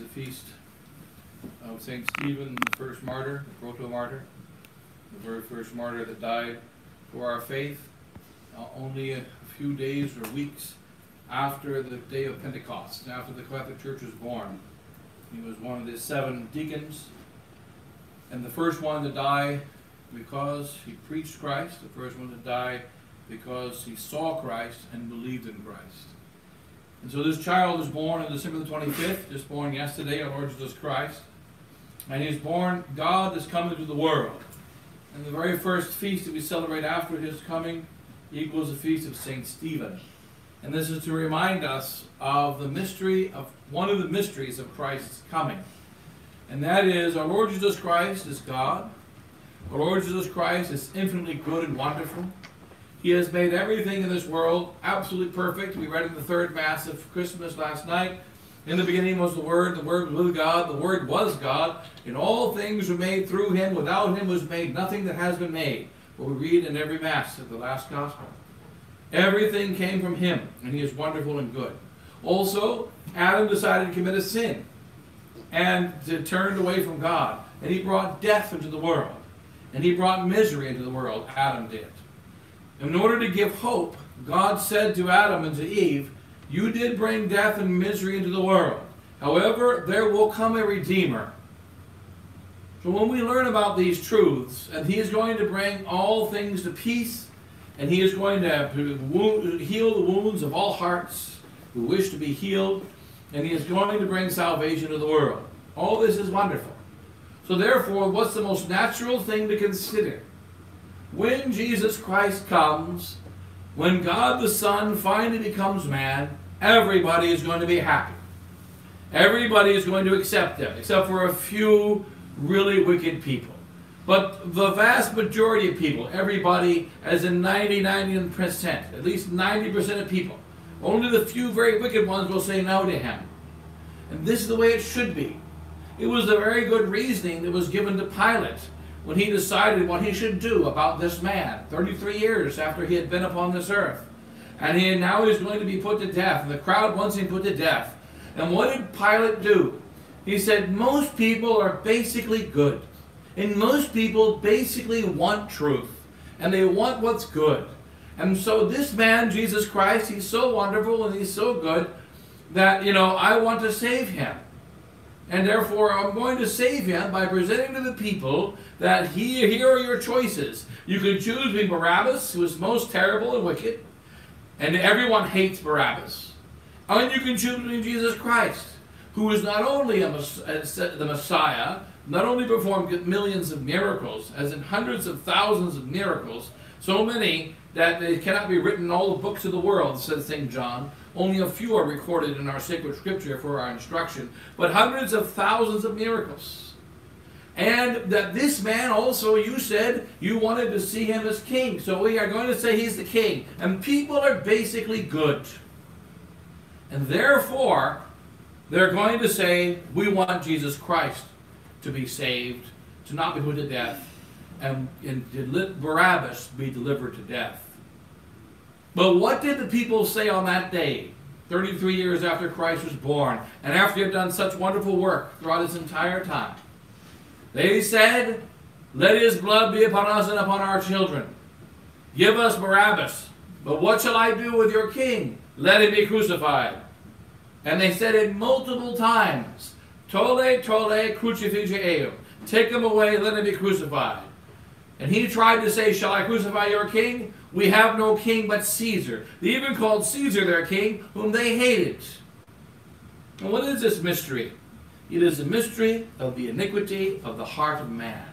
The feast of Saint Stephen, the first martyr, the proto-martyr, the very first martyr that died for our faith, uh, only a few days or weeks after the day of Pentecost, after the Catholic Church was born. He was one of the seven deacons, and the first one to die because he preached Christ, the first one to die because he saw Christ and believed in Christ. And so this child was born on December the 25th, just born yesterday, our Lord Jesus Christ. And he's born, God is coming to the world. And the very first feast that we celebrate after his coming equals the feast of St. Stephen. And this is to remind us of the mystery of one of the mysteries of Christ's coming. And that is our Lord Jesus Christ is God. Our Lord Jesus Christ is infinitely good and wonderful. He has made everything in this world absolutely perfect. We read in the third Mass of Christmas last night. In the beginning was the Word, the Word was with God, the Word was God, and all things were made through Him. Without Him was made nothing that has been made. What we read in every Mass of the last Gospel. Everything came from Him, and He is wonderful and good. Also, Adam decided to commit a sin and to turn away from God, and he brought death into the world, and he brought misery into the world. Adam did. In order to give hope, God said to Adam and to Eve, You did bring death and misery into the world. However, there will come a Redeemer. So when we learn about these truths, and He is going to bring all things to peace, and He is going to heal the wounds of all hearts who wish to be healed, and He is going to bring salvation to the world. All this is wonderful. So therefore, what's the most natural thing to consider? When Jesus Christ comes, when God the Son finally becomes man, everybody is going to be happy. Everybody is going to accept him, except for a few really wicked people. But the vast majority of people, everybody, as in 90, 90%, at least 90% of people, only the few very wicked ones will say no to him. And this is the way it should be. It was the very good reasoning that was given to Pilate when he decided what he should do about this man 33 years after he had been upon this earth. And he now is going to be put to death. And the crowd wants him put to death. And what did Pilate do? He said, most people are basically good. And most people basically want truth. And they want what's good. And so this man, Jesus Christ, he's so wonderful and he's so good that, you know, I want to save him. And therefore, I'm going to save him by presenting to the people that he, here are your choices. You can choose between Barabbas, who is most terrible and wicked, and everyone hates Barabbas. And you can choose between Jesus Christ, who is not only a, the Messiah, not only performed millions of miracles, as in hundreds of thousands of miracles, so many that they cannot be written in all the books of the world, says St. John, only a few are recorded in our sacred scripture for our instruction, but hundreds of thousands of miracles. And that this man also, you said you wanted to see him as king. So we are going to say he's the king. And people are basically good. And therefore, they're going to say, we want Jesus Christ to be saved, to not be put to death, and, and Barabbas be delivered to death. But what did the people say on that day, 33 years after Christ was born, and after he had done such wonderful work throughout his entire time? They said, Let his blood be upon us and upon our children. Give us Barabbas. But what shall I do with your king? Let him be crucified. And they said it multiple times, Tolle, tole, crucifige eum. Take him away, let him be crucified. And he tried to say, Shall I crucify your king? We have no king but Caesar. They even called Caesar their king, whom they hated. And what is this mystery? It is the mystery of the iniquity of the heart of man.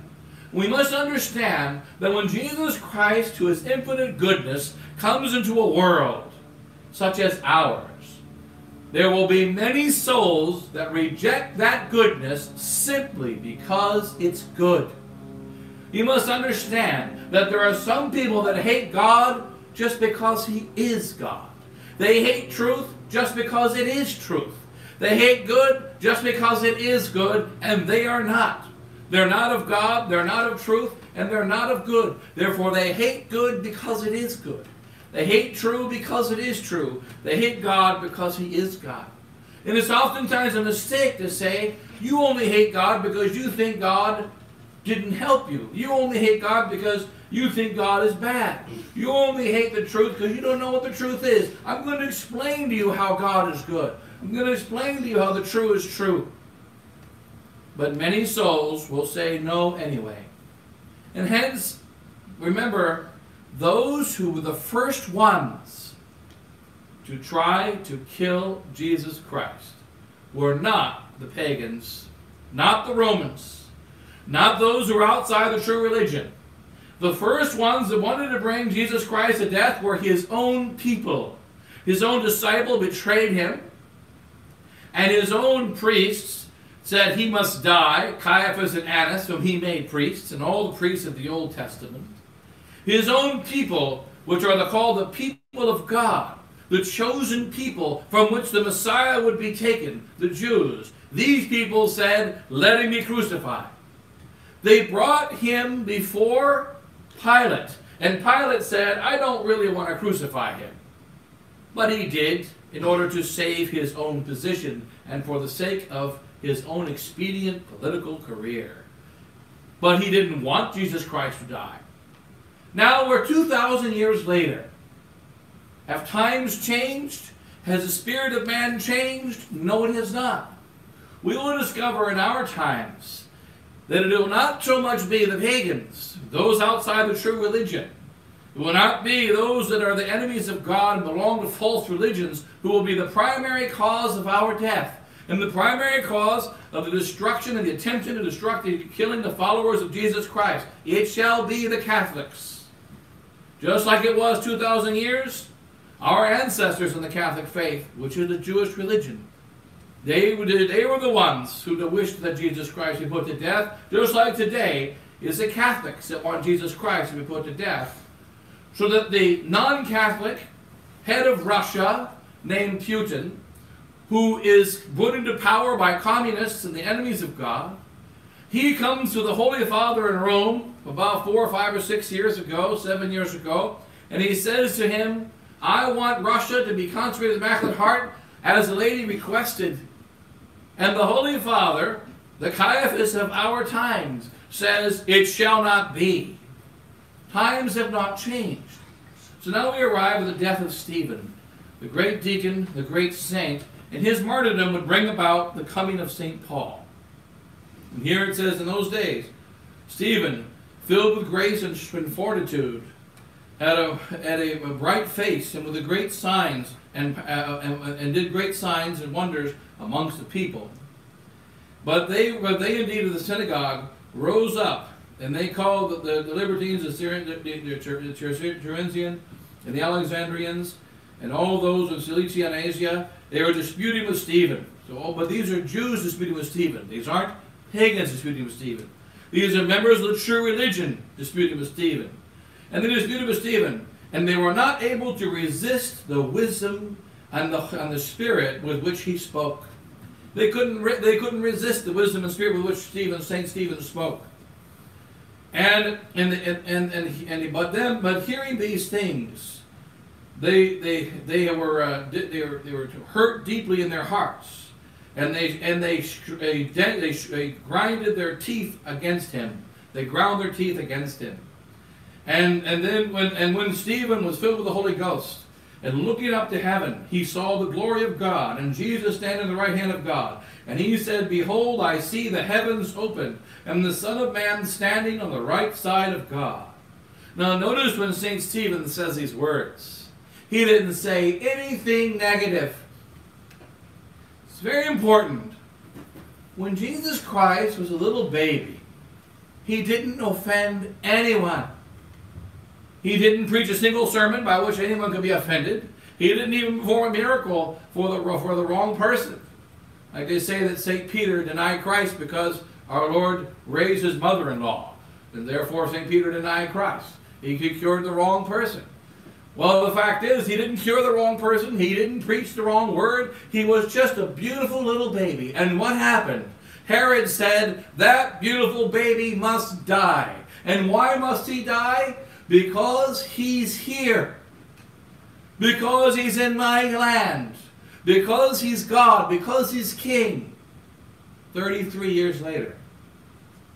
We must understand that when Jesus Christ, to his infinite goodness, comes into a world such as ours, there will be many souls that reject that goodness simply because it's good. You must understand that there are some people that hate God just because He is God. They hate truth just because it is truth. They hate good just because it is good, and they are not. They're not of God, they're not of truth, and they're not of good. Therefore, they hate good because it is good. They hate true because it is true. They hate God because He is God. And it's oftentimes a mistake to say, you only hate God because you think God didn't help you. You only hate God because you think God is bad. You only hate the truth because you don't know what the truth is. I'm going to explain to you how God is good. I'm going to explain to you how the true is true. But many souls will say no anyway. And hence, remember, those who were the first ones to try to kill Jesus Christ were not the pagans, not the Romans, not those who are outside the true religion. The first ones that wanted to bring Jesus Christ to death were his own people. His own disciple betrayed him, and his own priests said he must die, Caiaphas and Annas, whom he made priests, and all the priests of the Old Testament. His own people, which are the, called the people of God, the chosen people from which the Messiah would be taken, the Jews. These people said, let him be crucified. They brought him before Pilate. And Pilate said, I don't really want to crucify him. But he did in order to save his own position and for the sake of his own expedient political career. But he didn't want Jesus Christ to die. Now we're 2,000 years later. Have times changed? Has the spirit of man changed? No, it has not. We will discover in our times that it will not so much be the pagans, those outside the true religion. It will not be those that are the enemies of God and belong to false religions who will be the primary cause of our death and the primary cause of the destruction and the attempt to destruct the killing the followers of Jesus Christ. It shall be the Catholics. Just like it was 2,000 years, our ancestors in the Catholic faith, which is the Jewish religion, they were, they were the ones who wished that Jesus Christ be put to death, just like today is the Catholics that want Jesus Christ to be put to death. So that the non-Catholic head of Russia, named Putin, who is put into power by communists and the enemies of God, he comes to the Holy Father in Rome about four or five or six years ago, seven years ago, and he says to him, I want Russia to be consecrated back to the Immaculate Heart as the lady requested. And the Holy Father, the Caiaphas of our times, says, It shall not be. Times have not changed. So now we arrive at the death of Stephen, the great deacon, the great saint, and his martyrdom would bring about the coming of St. Paul. And here it says, in those days, Stephen, filled with grace and fortitude, had a, had a, bright face and with great signs and, uh, and, and, did great signs and wonders amongst the people. But they, but they indeed of the synagogue rose up and they called the, the, the libertines, the, Syrian, the, the, the and the Alexandrians, and all those in Cilicia and Asia, they were disputing with Stephen. So, oh, but these are Jews disputing with Stephen. These aren't pagans disputing with Stephen. These are members of the true religion disputing with Stephen. And they disputed with Stephen. And they were not able to resist the wisdom and the, and the spirit with which he spoke. They couldn't, they couldn't resist the wisdom and spirit with which Stephen, St. Stephen spoke. And, and, and, and, and, but then, but hearing these things, they, they, they, were, uh, they, were, they were hurt deeply in their hearts. And they, and they, they, they, they grinded their teeth against him. They ground their teeth against him. And, and then when, and when Stephen was filled with the Holy Ghost, and looking up to heaven, he saw the glory of God, and Jesus standing in the right hand of God. And he said, Behold, I see the heavens open, and the Son of Man standing on the right side of God. Now notice when St. Stephen says these words. He didn't say anything negative. It's very important. When Jesus Christ was a little baby, he didn't offend anyone. He didn't preach a single sermon by which anyone could be offended. He didn't even perform a miracle for the, for the wrong person. Like they say that St. Peter denied Christ because our Lord raised his mother-in-law. And therefore St. Peter denied Christ. He cured the wrong person. Well, the fact is, he didn't cure the wrong person. He didn't preach the wrong word. He was just a beautiful little baby. And what happened? Herod said, that beautiful baby must die. And why must he die? Because he's here. Because he's in my land. because he's God, because he's king. 33 years later,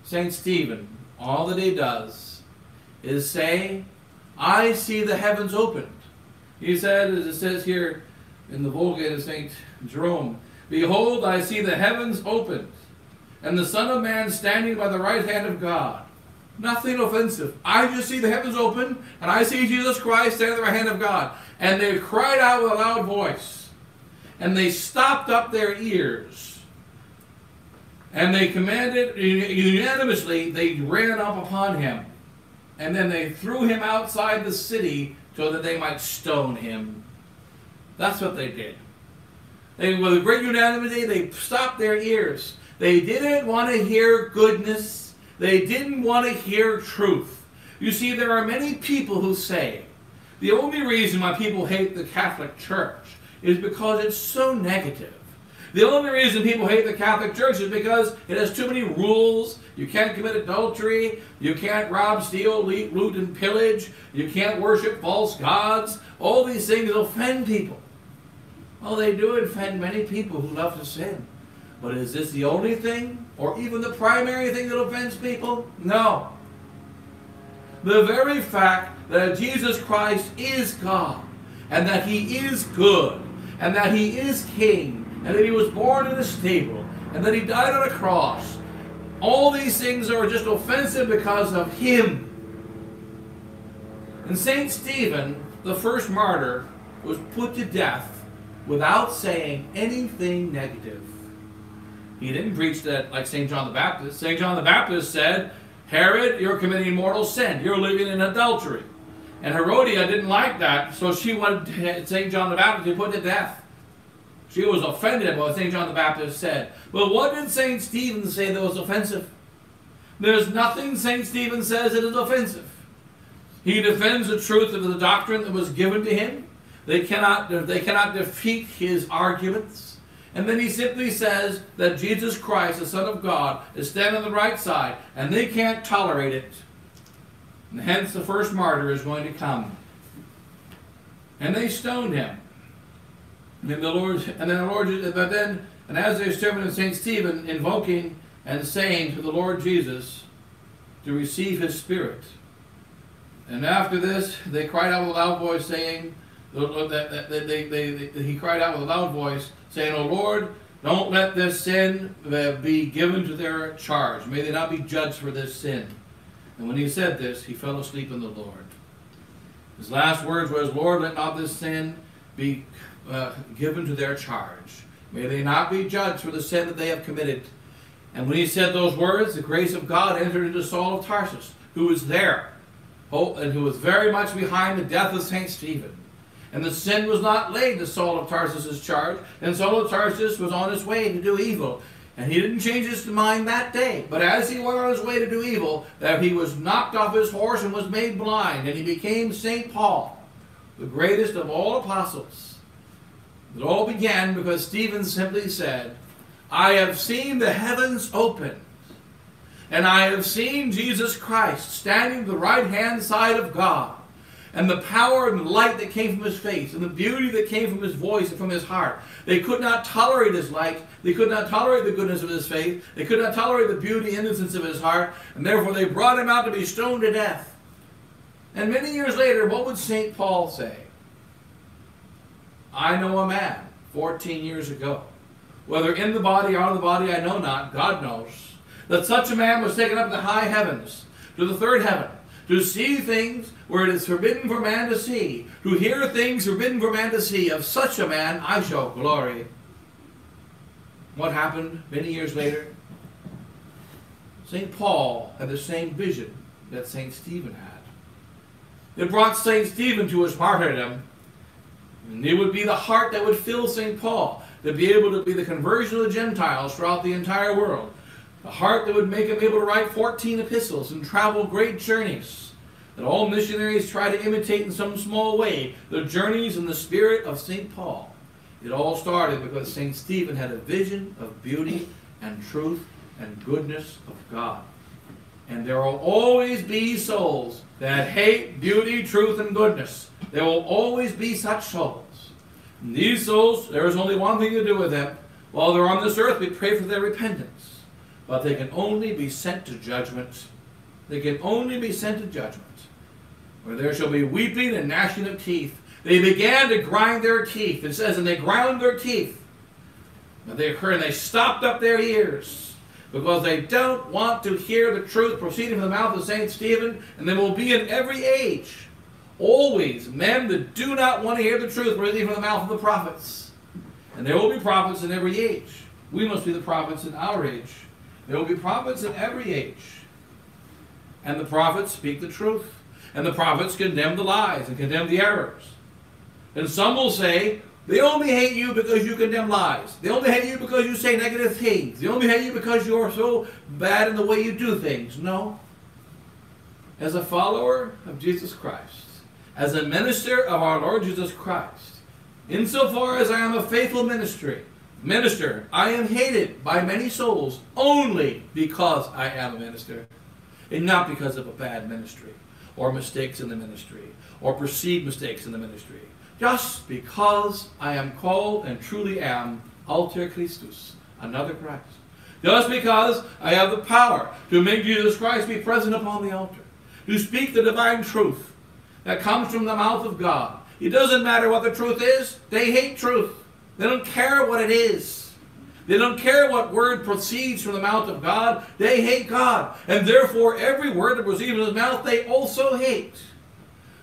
St. Stephen, all that he does is say, I see the heavens opened. He said, as it says here in the Vulgate of St. Jerome, Behold, I see the heavens opened, and the Son of Man standing by the right hand of God. Nothing offensive. I just see the heavens open, and I see Jesus Christ standing at the right hand of God. And they cried out with a loud voice, and they stopped up their ears. And they commanded, unanimously, they ran up upon him. And then they threw him outside the city so that they might stone him. That's what they did. They, with great unanimity, they stopped their ears. They didn't want to hear goodness. They didn't want to hear truth. You see, there are many people who say the only reason why people hate the Catholic Church is because it's so negative. The only reason people hate the Catholic Church is because it has too many rules. You can't commit adultery. You can't rob, steal, loot, and pillage. You can't worship false gods. All these things offend people. Well, they do offend many people who love to sin. But is this the only thing, or even the primary thing that offends people? No. The very fact that Jesus Christ is God, and that He is good, and that He is King, and that He was born in a stable, and that He died on a cross, all these things are just offensive because of Him. And St. Stephen, the first martyr, was put to death without saying anything negative. He didn't preach that like St. John the Baptist. St. John the Baptist said, Herod, you're committing mortal sin. You're living in adultery. And Herodia didn't like that, so she wanted St. John the Baptist to put to death. She was offended by what St. John the Baptist said. But what did St. Stephen say that was offensive? There's nothing St. Stephen says that is offensive. He defends the truth of the doctrine that was given to him. They cannot, they cannot defeat his arguments. And then he simply says that Jesus Christ, the Son of God, is standing on the right side, and they can't tolerate it. And hence the first martyr is going to come. And they stoned him. And then the Lord, and then the Lord, but then, and as they stood in St. Stephen, invoking and saying to the Lord Jesus to receive his spirit. And after this, they cried out with a loud voice, saying, that, that, they, they, they, he cried out with a loud voice, saying, O Lord, don't let this sin uh, be given to their charge. May they not be judged for this sin. And when he said this, he fell asleep in the Lord. His last words was, Lord, let not this sin be uh, given to their charge. May they not be judged for the sin that they have committed. And when he said those words, the grace of God entered into Saul of Tarsus, who was there, and who was very much behind the death of St. Stephen. And the sin was not laid to Saul of Tarsus' charge, and Saul of Tarsus was on his way to do evil. And he didn't change his mind that day. But as he went on his way to do evil, that he was knocked off his horse and was made blind, and he became St. Paul, the greatest of all apostles. It all began because Stephen simply said, I have seen the heavens open, and I have seen Jesus Christ standing the right hand side of God and the power and light that came from his face and the beauty that came from his voice and from his heart. They could not tolerate his light. They could not tolerate the goodness of his faith. They could not tolerate the beauty and innocence of his heart. And therefore they brought him out to be stoned to death. And many years later, what would St. Paul say? I know a man 14 years ago. Whether in the body or out of the body, I know not. God knows. That such a man was taken up to the high heavens, to the third heaven to see things where it is forbidden for man to see, to hear things forbidden for man to see. Of such a man I shall glory. What happened many years later? St. Paul had the same vision that St. Stephen had. It brought St. Stephen to his martyrdom. And it would be the heart that would fill St. Paul to be able to be the conversion of the Gentiles throughout the entire world. A heart that would make him able to write 14 epistles and travel great journeys. That all missionaries try to imitate in some small way the journeys in the spirit of St. Paul. It all started because St. Stephen had a vision of beauty and truth and goodness of God. And there will always be souls that hate beauty, truth, and goodness. There will always be such souls. And these souls, there is only one thing to do with them. While they're on this earth, we pray for their repentance. But they can only be sent to judgment. They can only be sent to judgment. Where there shall be weeping and gnashing of teeth. They began to grind their teeth. It says, and they ground their teeth. And they occur, and they stopped up their ears because they don't want to hear the truth proceeding from the mouth of St. Stephen, and there will be in every age always men that do not want to hear the truth proceeding from the mouth of the prophets. And there will be prophets in every age. We must be the prophets in our age. There will be prophets in every age. And the prophets speak the truth. And the prophets condemn the lies and condemn the errors. And some will say, they only hate you because you condemn lies. They only hate you because you say negative things. They only hate you because you are so bad in the way you do things. No. As a follower of Jesus Christ, as a minister of our Lord Jesus Christ, insofar as I am a faithful ministry, minister, I am hated by many souls only because I am a minister, and not because of a bad ministry, or mistakes in the ministry, or perceived mistakes in the ministry just because I am called and truly am alter Christus, another Christ. Just because I have the power to make Jesus Christ be present upon the altar, to speak the divine truth that comes from the mouth of God. It doesn't matter what the truth is, they hate truth. They don't care what it is. They don't care what word proceeds from the mouth of God. They hate God. And therefore, every word that proceeds from his mouth, they also hate.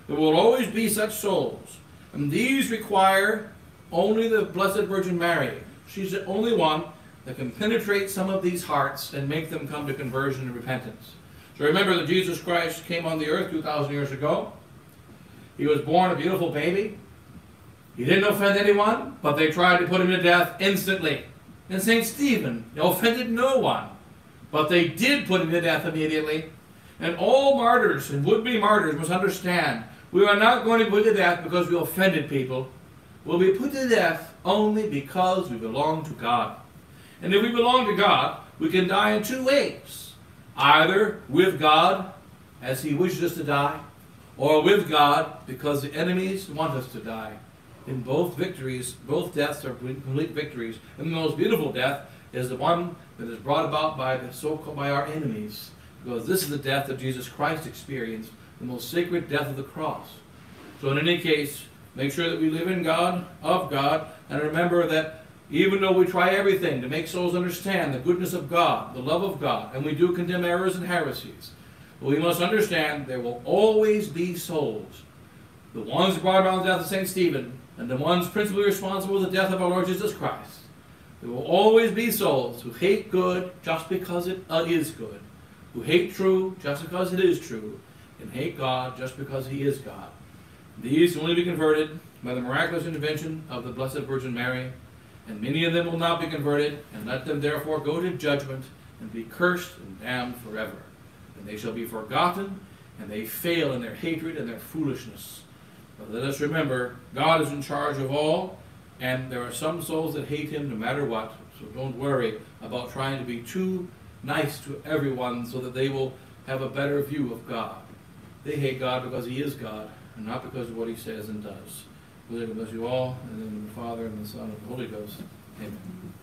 There will always be such souls and these require only the Blessed Virgin Mary. She's the only one that can penetrate some of these hearts and make them come to conversion and repentance. So remember that Jesus Christ came on the earth 2,000 years ago. He was born a beautiful baby. He didn't offend anyone, but they tried to put him to death instantly. And St. Stephen offended no one, but they did put him to death immediately. And all martyrs and would-be martyrs must understand we are not going to be put to death because we offended people. We'll be put to death only because we belong to God. And if we belong to God, we can die in two ways. Either with God, as He wishes us to die, or with God, because the enemies want us to die. In both victories, both deaths are complete victories. And the most beautiful death is the one that is brought about by the so-called by our enemies. Because this is the death that Jesus Christ experienced the most sacred death of the cross. So in any case, make sure that we live in God, of God, and remember that even though we try everything to make souls understand the goodness of God, the love of God, and we do condemn errors and heresies, we must understand there will always be souls. The ones brought about the death of St. Stephen, and the ones principally responsible for the death of our Lord Jesus Christ. There will always be souls who hate good just because it uh, good, who hate true just because it is true, and hate God just because he is God. These will only be converted by the miraculous intervention of the Blessed Virgin Mary, and many of them will not be converted, and let them therefore go to judgment and be cursed and damned forever. And they shall be forgotten, and they fail in their hatred and their foolishness. But let us remember, God is in charge of all, and there are some souls that hate him no matter what, so don't worry about trying to be too nice to everyone so that they will have a better view of God. They hate God because He is God, and not because of what He says and does. We bless you all, and in the Father, and the Son, and the Holy Ghost. Amen.